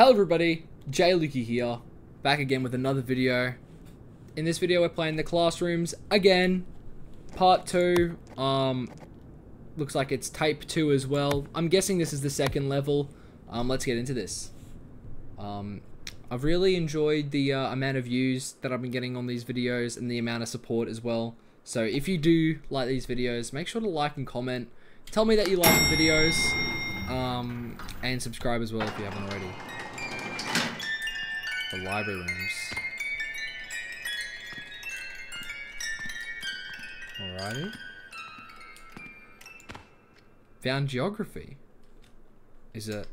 Hello everybody, JLucy here, back again with another video. In this video we're playing the classrooms again, part 2, um, looks like it's type 2 as well. I'm guessing this is the second level, um, let's get into this. Um, I've really enjoyed the uh, amount of views that I've been getting on these videos and the amount of support as well. So if you do like these videos, make sure to like and comment. Tell me that you like the videos. Um, and subscribe as well if you haven't already. The library rooms. Alrighty. Found geography. Is it...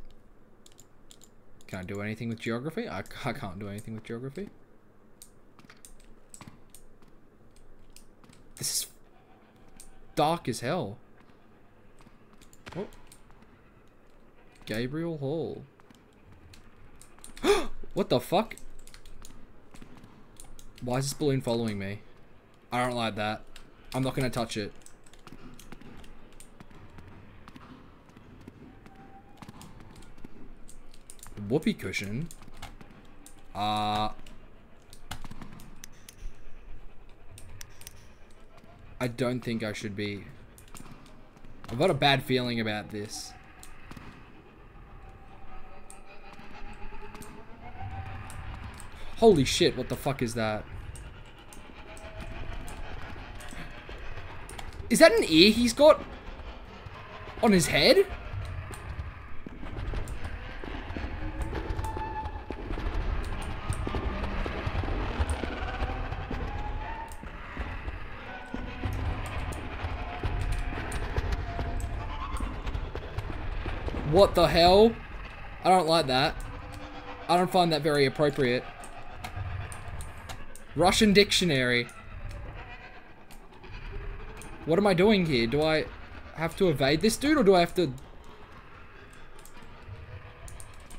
Can I do anything with geography? I, I can't do anything with geography. This is dark as hell. Oh. Gabriel Hall. What the fuck? Why is this balloon following me? I don't like that. I'm not gonna touch it. Whoopee cushion? Uh... I don't think I should be. I've got a bad feeling about this. Holy shit, what the fuck is that? Is that an ear he's got on his head? What the hell? I don't like that. I don't find that very appropriate. Russian dictionary. What am I doing here? Do I have to evade this dude or do I have to...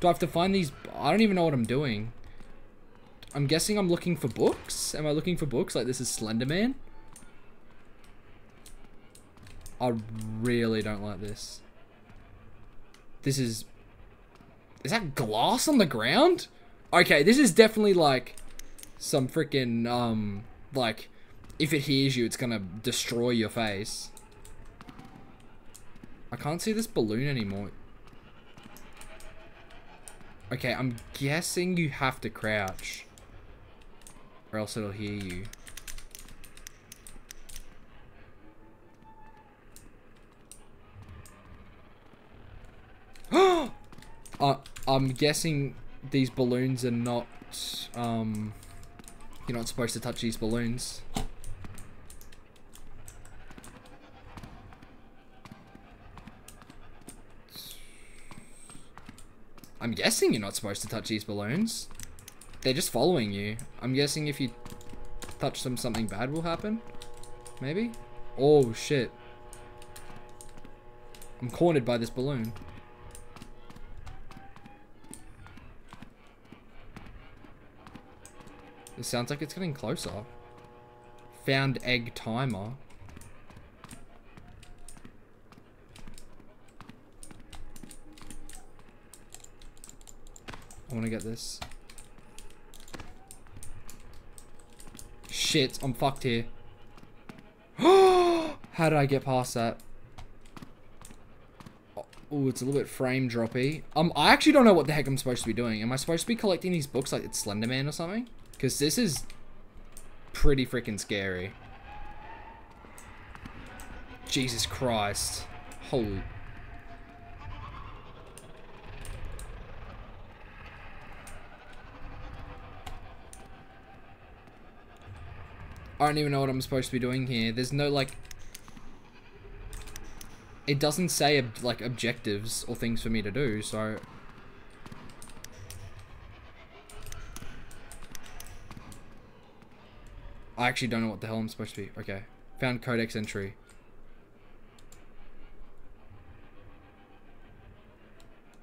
Do I have to find these... I don't even know what I'm doing. I'm guessing I'm looking for books? Am I looking for books? Like this is Slenderman? I really don't like this. This is... Is that glass on the ground? Okay, this is definitely like some freaking, um, like, if it hears you, it's gonna destroy your face. I can't see this balloon anymore. Okay, I'm guessing you have to crouch. Or else it'll hear you. uh, I'm guessing these balloons are not, um, you're not supposed to touch these balloons. I'm guessing you're not supposed to touch these balloons. They're just following you. I'm guessing if you touch them, something bad will happen. Maybe? Oh, shit. I'm cornered by this balloon. It sounds like it's getting closer. Found egg timer. I want to get this. Shit, I'm fucked here. How did I get past that? Oh, it's a little bit frame droppy. Um, I actually don't know what the heck I'm supposed to be doing. Am I supposed to be collecting these books like it's Slenderman or something? Because this is pretty freaking scary. Jesus Christ. Holy... I don't even know what I'm supposed to be doing here. There's no, like... It doesn't say, like, objectives or things for me to do, so... I actually don't know what the hell I'm supposed to be. Okay. Found codex entry.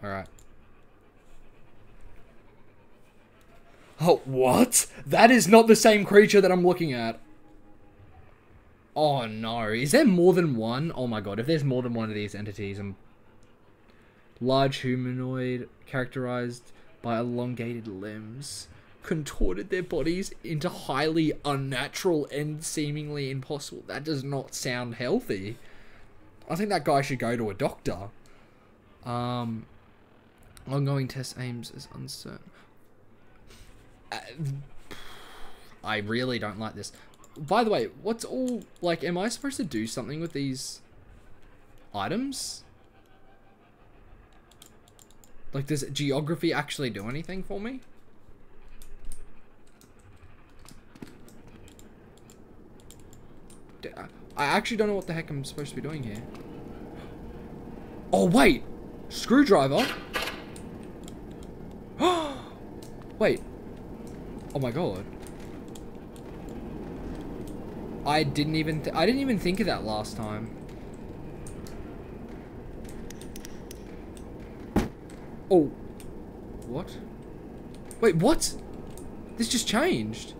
Alright. Oh, what? That is not the same creature that I'm looking at. Oh no, is there more than one? Oh my god, if there's more than one of these entities, I'm... Large humanoid, characterized by elongated limbs, contorted their bodies into highly unnatural and seemingly impossible. That does not sound healthy. I think that guy should go to a doctor. Um, ongoing test aims is uncertain. Uh, I really don't like this. By the way, what's all like? Am I supposed to do something with these items? Like, does geography actually do anything for me? I actually don't know what the heck I'm supposed to be doing here. Oh, wait! Screwdriver? wait. Oh my god. I didn't even I didn't even think of that last time. Oh. What? Wait, what? This just changed.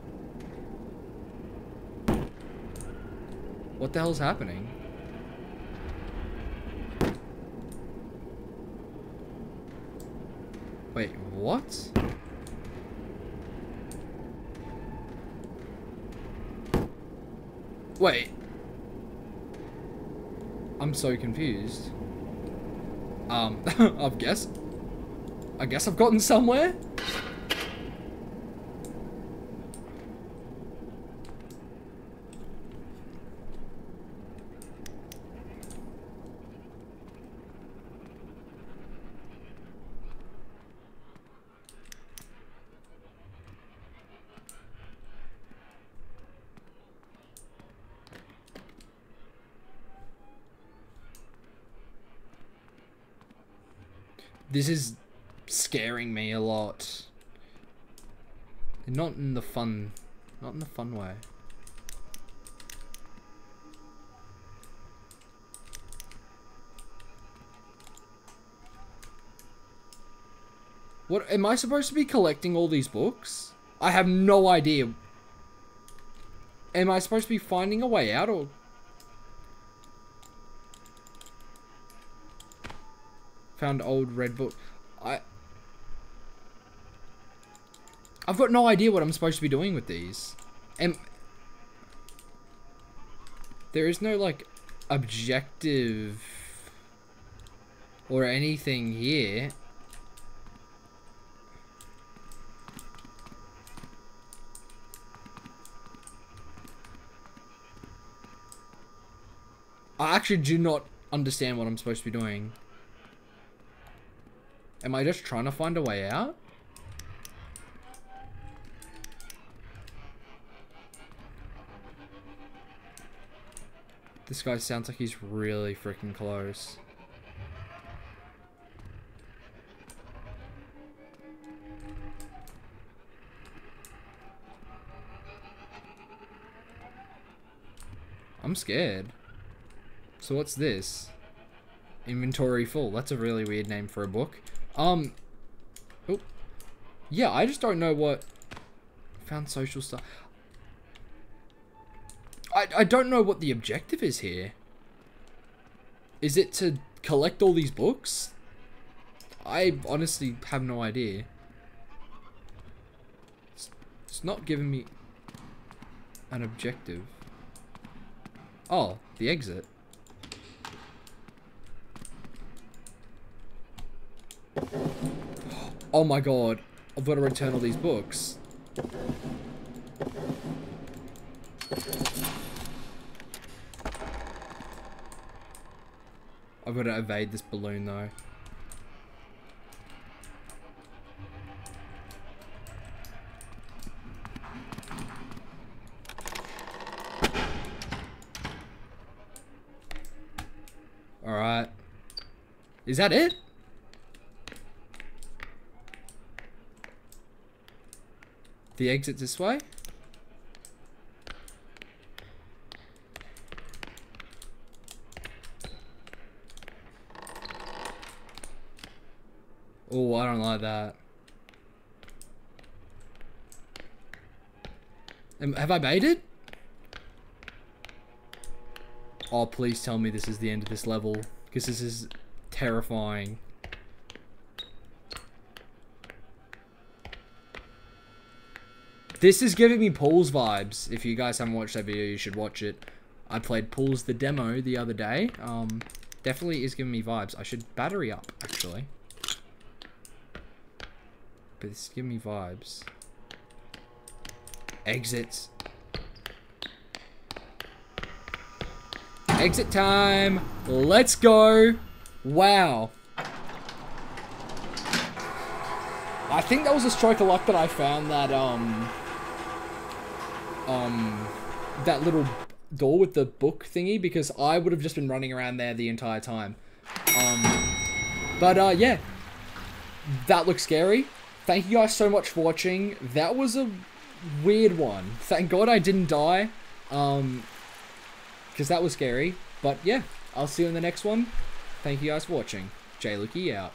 What the hell's happening? Wait, what? Wait. I'm so confused. Um, I guess. I guess I've gotten somewhere? This is scaring me a lot. Not in the fun, not in the fun way. What, am I supposed to be collecting all these books? I have no idea. Am I supposed to be finding a way out or Found old red book. I... I've got no idea what I'm supposed to be doing with these. And... There is no, like, objective... Or anything here. I actually do not understand what I'm supposed to be doing. Am I just trying to find a way out? This guy sounds like he's really freaking close. I'm scared. So what's this? Inventory full. That's a really weird name for a book. Um, oh, yeah, I just don't know what, found social stuff. I, I don't know what the objective is here. Is it to collect all these books? I honestly have no idea. It's, it's not giving me an objective. Oh, the exit. Oh my god. I've got to return all these books. I've got to evade this balloon though. Alright. Is that it? The exit this way? Oh, I don't like that. Um, have I made it? Oh, please tell me this is the end of this level. Because this is terrifying. This is giving me Pools vibes. If you guys haven't watched that video, you should watch it. I played Pools the demo the other day. Um, definitely is giving me vibes. I should battery up, actually. But this is giving me vibes. Exits. Exit time. Let's go. Wow. I think that was a stroke of luck that I found that, um, um, that little door with the book thingy because I would have just been running around there the entire time. Um, but, uh, yeah. That looks scary. Thank you guys so much for watching. That was a weird one. Thank God I didn't die. Um, because that was scary. But yeah, I'll see you in the next one. Thank you guys for watching. JLucy out.